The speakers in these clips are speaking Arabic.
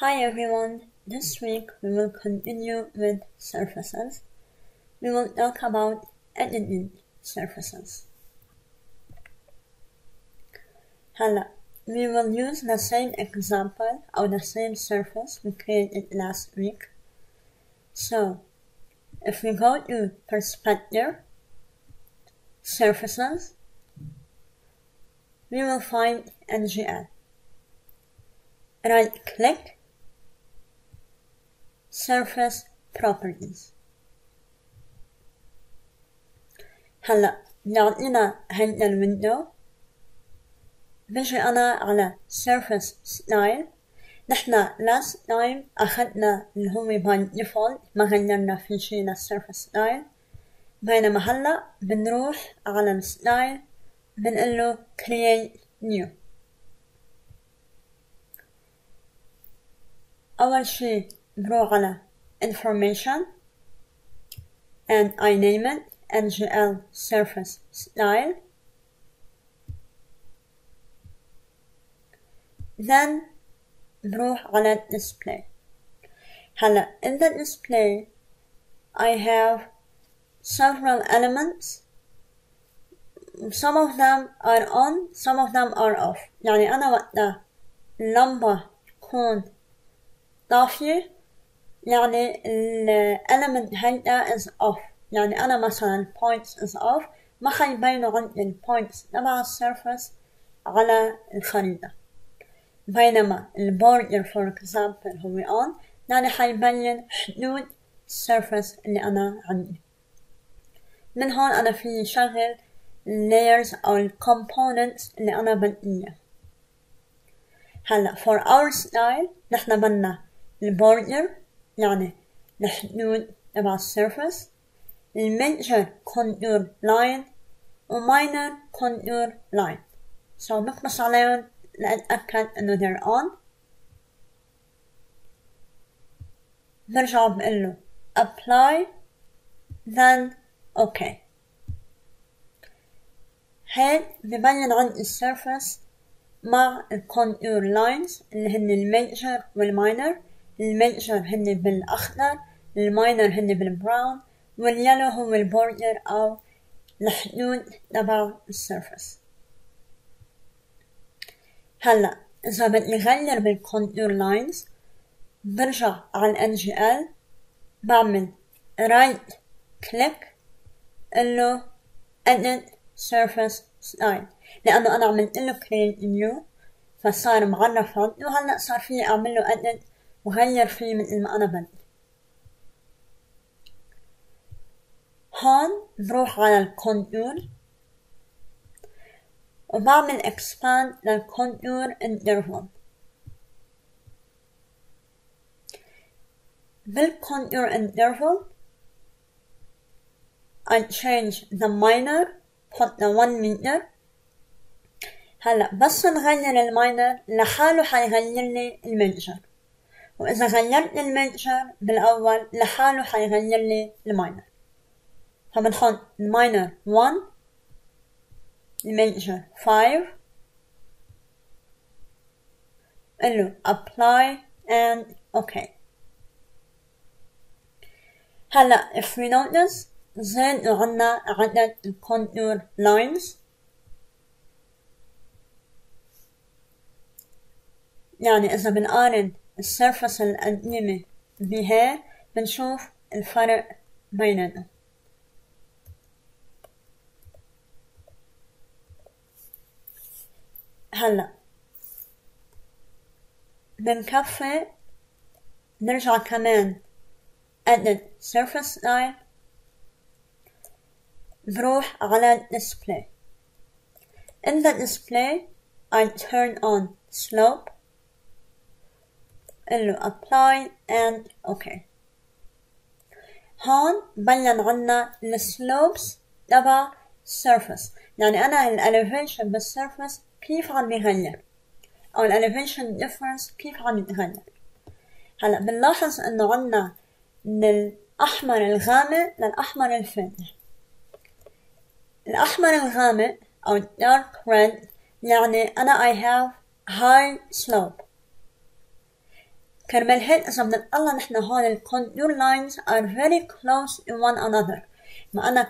Hi everyone, this week we will continue with surfaces. We will talk about edited surfaces. Hello, we will use the same example of the same surface we created last week. So, if we go to perspective, surfaces, we will find NGL. Right click surface properties. هلا يعطينا هيدا الويندو. بجي أنا على surface style نحنا last time أخدنا اللي هو by default ما غيرنا في شي للsurface style بينما هلا بنروح على الستايل بنقله create new. أول شي بروح على information and I name it NGL surface style then بروح على display هلا in the display I have several elements some of them are on some of them are off يعني أنا وقتها اللمبة تكون طافية يعني ال element هيدا is off. يعني أنا مثلا points is off. ما حيبينوا عندي ال points تبع السيرفس على الخريطة بينما ال border for example هو on يعني حيبين حدود ال surface اللي أنا عندي. من هون أنا فيني شغل layers أو ال components اللي أنا بدي هلأ for our style نحنا بدنا ال border يعني الحدود تبع ال surface ال major contour line و minor contour line. So بكبس عليهم لأتأكد إنه they're on. برجع بقوله apply. Then okay. هيك ببين عندي ال surface مع ال contour lines اللي هن ال major وال minor ال major هن بالأخضر الماينر هن بالبراون واليلو هو البوردر أو الحدود تبع ال surface هلا إذا بدي غير بال contour lines برجع على ال NGL بعمل right click قله edit surface style لأنه أنا عملت له create new فصار معرف عندي وهلأ صار فيني أعمل له edit وغير فيه مثل ما أنا بدي هون بروح على ال contour وبعمل expand لل contour interval بال contour interval I change the minor بحط 1 meter. هلأ بس نغير ال minor لحاله حيغير لي ال major. وإذا غيرت ال major بالأول لحاله حيغير لي ال minor. فبنحط ال minor 1 ال major 5 قله apply and okay. هلا if we notice زاد عنا عدد ال contour lines يعني إذا بنقارن السيرفس القديمة بهي بنشوف الفرق بيننا. هلا بنكفي نرجع كمان edit surface style بروح على display. In the display I turn on slope. قله apply and okay. هون بين عنا ال slopes تبع surface. يعني أنا ال elevation بال surface كيف عم يغير أو ال elevation difference كيف عم يتغير هلأ بنلاحظ إنه عنا من الأحمر الغامق للأحمر الفاتح. الأحمر الغامق أو dark red يعني أنا I have high slope. كرمال إذا بنطلع نحن هون ال contour lines are very close to one another. ما ال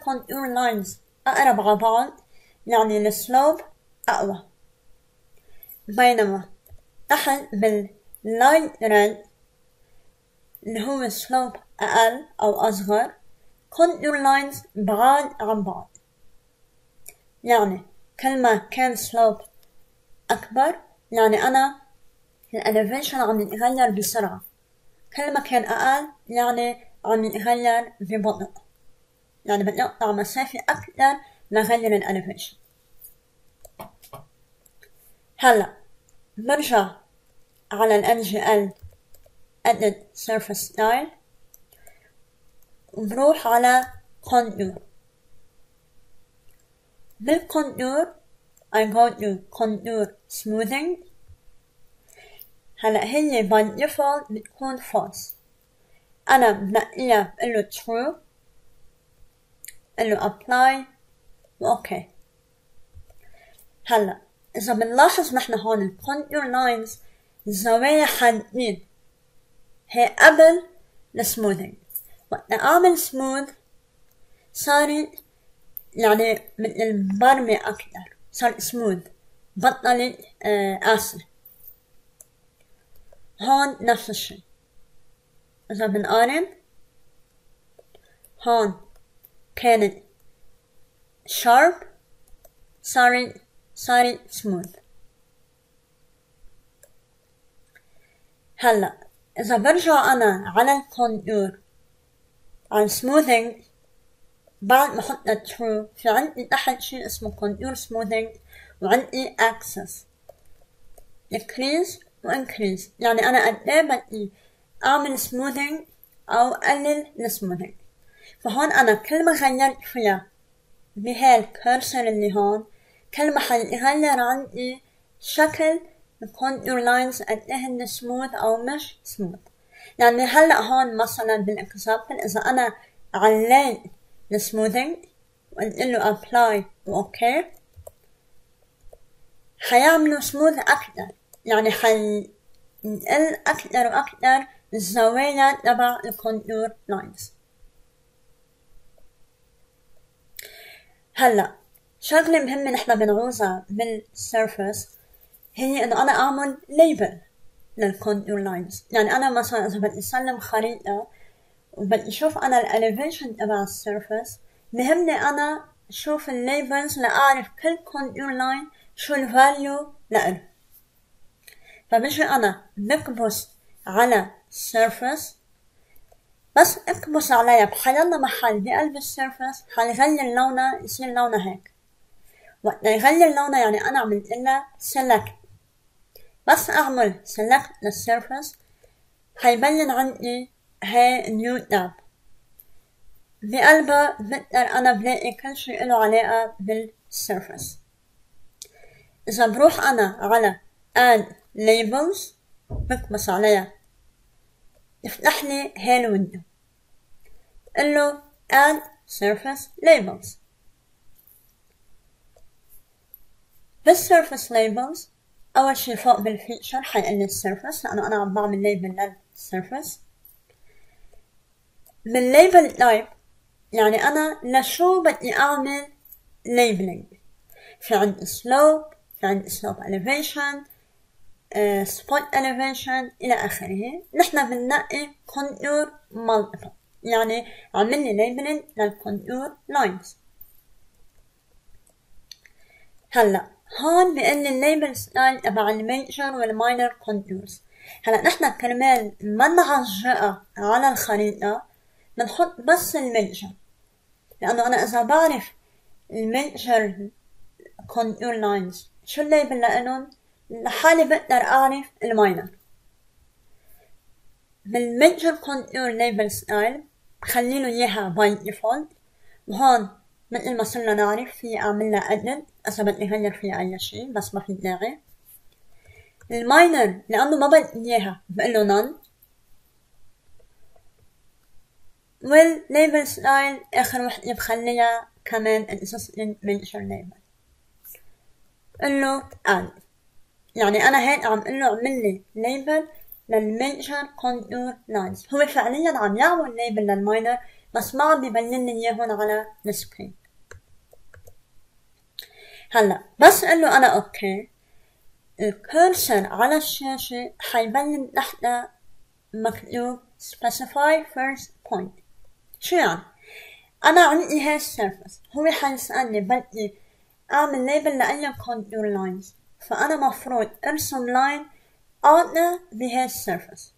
contour lines أقرب على بعض يعني ال slope أقوى. بينما تحت بال light red اللي هو slope أقل أو أصغر contour lines بعاد عن بعض. يعني كل ما كان slope أكبر يعني أنا ال elevation عم يتغير بسرعة. كل ما كان أقل يعني عم يتغير ببطء. يعني بدي أقطع مسافة أكثر لغير ال elevation هلأ برجع على ال NGL Edit Surface Style. وبروح على Contour. بالcontour I go to Contour Smoothing. هلا هي default بتكون false أنا بنقيها بقله true بقله apply وأوكي. هلا إذا بنلاحظ نحن هون ال contour lines الزوايا حادين هي قبل السموثينج وقت أعمل سموث صارت يعني مثل البرمة أكتر. صار سموث بطلت آه هون نفس الشي إذا بنقارن هون كانت sharp صارت صارت smooth. هلا إذا برجع أنا على الكونتور على smoothing بعد ما حطنا true في عندي تحت شي اسمه contour smoothing وعندي access. Decrease و increase يعني أنا قد إيه بدي أعمل smoothing أو أقلل ال smoothing فهون أنا كل ما غيرت فيها بهاي ال cursor اللي هون كل ما حيتغير عندي شكل ال contour lines قد إيه هن smooth أو مش smooth يعني هلأ هون مثلا بال example إذا أنا عليت ال smoothing وقلت له apply و okay حيعملوا سموث أكتر يعني حينقل أكتر وأكتر الزوايا تبع ال contour lines هلا شغلة مهمة نحن بنعوزها بال surface هي إنه أنا أعمل label لل contour lines يعني أنا مثلا إذا بدي أسلم خريطة وبدي أشوف أنا ال elevation تبع ال surface مهمني أنا شوف ال labels لأعرف كل contour line شو ال value لإله. فبجي أنا. بكبس على ال surface بس اكبس عليها بحيالله محل. بقلب ال surface حيغير لونها يصير لونها هيك. وقت يغير لونها يعني أنا عملت لها select. بس أعمل select لل surface حيبين عندي هاي new tab بقلبها بقدر أنا بلاقي كل شي إله علاقة بال surface إذا بروح أنا على add labels بكبس عليها. يفتح لي هاي ال window له add surface labels. بال surface labels أول شي فوق بال feature حيقول لي ال surface لأنه أنا عم بعمل label لل surface من label type يعني أنا لشو بدي أعمل labeling. في عندي slope في عندي slope elevation spot elevation إلى آخره. نحن بننقي contour multiple. يعني عمل لي labeling للcontour lines. هلأ هون بيقول لي ال label style تبع ال major وال minor contours هلأ نحن كرمال ما نعجقها على الخريطة بنحط بس ال major لأنه أنا إذا بعرف ال major contour lines شو ال label لإلن لحالي بقدر أعرف ال minor بال major contour label style بخليله إياها by default وهون مثل ما صرنا نعرف في أعمل لها edit إذا بدي غير فيها أي شي بس ما في داعي. ال minor لأنه ما بدي إياها بقله none. وال label style آخر وحدة بخليها كمان existing major label قله add. يعني أنا هيك عم قله اعمل لي label لل major contour lines هو فعليا عم يعمل label لل minor بس ما عم يبين لي اياه هون على ال screen هلأ بس قل له أنا okay. ال cursor على الشاشة حيبين تحت مكتوب specify first point. شو يعني؟ أنا عندي هاي ال surface هو حيسألني بدي أعمل label لأي contour lines فأنا مفروض أرسم line قاطع بهاي ال surface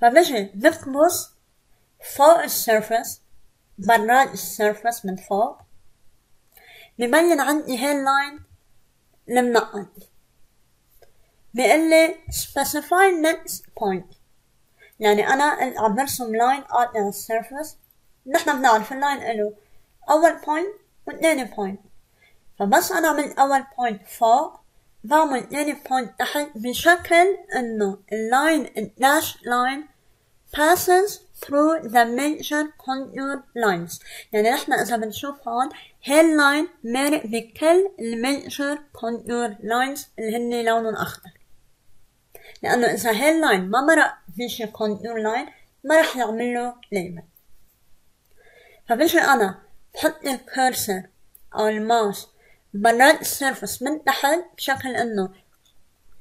فبجي بكبس فوق ال surface برات ال surface من فوق. ببين عندي هاي ال line المنقط لي specify next point. يعني أنا عم برسم line قاطع ال surface نحن بنعرف ال line إله أول point وثاني point فبس أنا عملت أول point فوق بعمل ثاني point تحت بشكل إنه ال line ال dash line passes through the major contour lines. يعني نحن إذا بنشوف هون هاي ال line مارق بكل ال major contour lines اللي هن لونهم أخضر. لأنه إذا هاي ال line ما مرق في شي contour line ما رح يعمل له label فبجي أنا بحط ال cursor أو الماوس برات ال surface من تحت بشكل إنه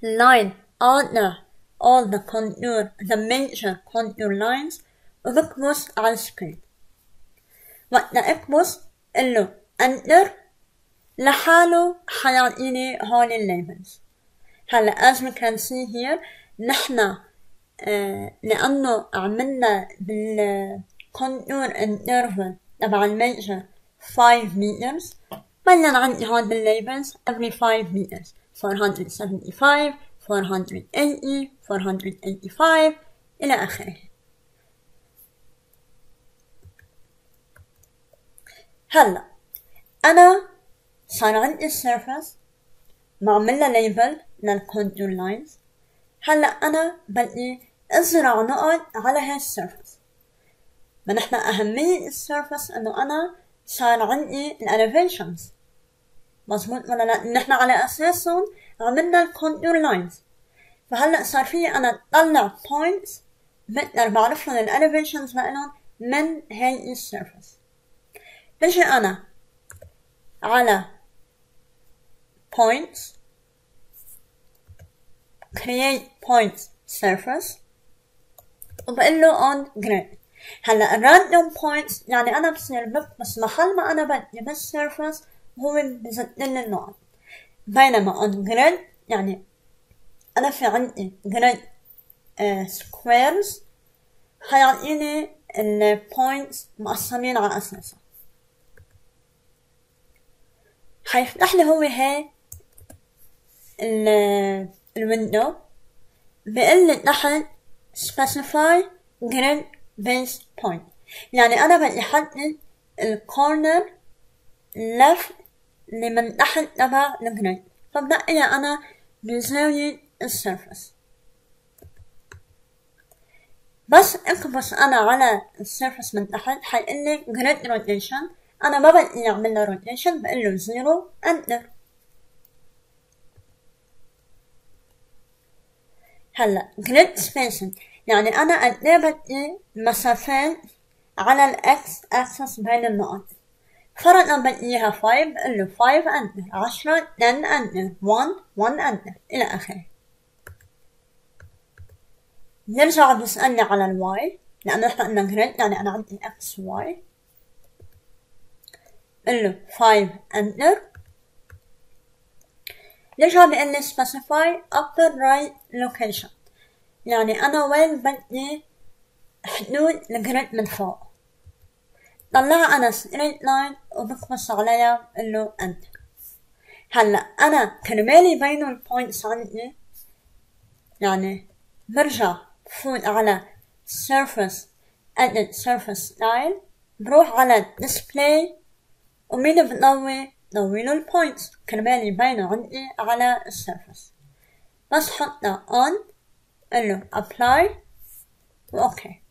line قاطع all the contour the major contour lines وبكبس على ال screen. وقت اكبس قله enter لحاله حيعطيني هول ال labels هلأ as we can see here نحنا آه لأنه عملنا بال contour interval تبع ال major 5 meters بين عندي هون بال labels every 5 meters 475 480 485 إلى آخره. هلا أنا صار عندي ال surface معملها label لل contour lines. هلا أنا بدي أزرع نقط على هاي ال surface. ما نحن أهمية ال surface إنه أنا صار عندي ال elevations. مظبوط ولا لا نحن على أساسهم عملنا ال contour lines فهلأ صار في أنا أطلع points بقدر بعرف لهم ال elevations لإلهم من هاي السيرفس بجي أنا على points create points surface وبقول له on grid. هلأ random points يعني أنا بصير بس محل ما أنا بدي بس surface هو بزت لي النقط بينما grid يعني أنا في عندي uh, squares حيعطيني ال points مقسمين على أساسها حيفتح لي هو هاي ال window بيقول لي تحت specify grid based point. يعني أنا بدي أحدد ال corner left اللي من تحت تبع ال grid فبنقي أنا بزاوية ال surface. بس اكبس أنا على ال surface من تحت حيقول لي grid rotation أنا ما بدي أعمل له rotation بقول له zero enter هلأ grid spacing يعني أنا قد إيه مسافات على الإكس أكسس بين النقط. بدي إياها five بقول له five enter عشرة ten enter one one enter إلى آخره. نرجع بيسألني على ال y لأنه إحنا قلنا grid يعني أنا عندي x y قل له 5 enter نرجع بقول specify upper right location. يعني أنا وين بدي حدود ال grid من فوق؟ طلع أنا straight line وبقص عليها بقول له enter هلأ أنا كرمالي يبينوا ال points عندي يعني برجع بفوت على surface edit surface style بروح على display ومين بنضوي ضوي له ال points كرمال يبينوا عندي على ال surface بس حطها on قل له apply وأوكي.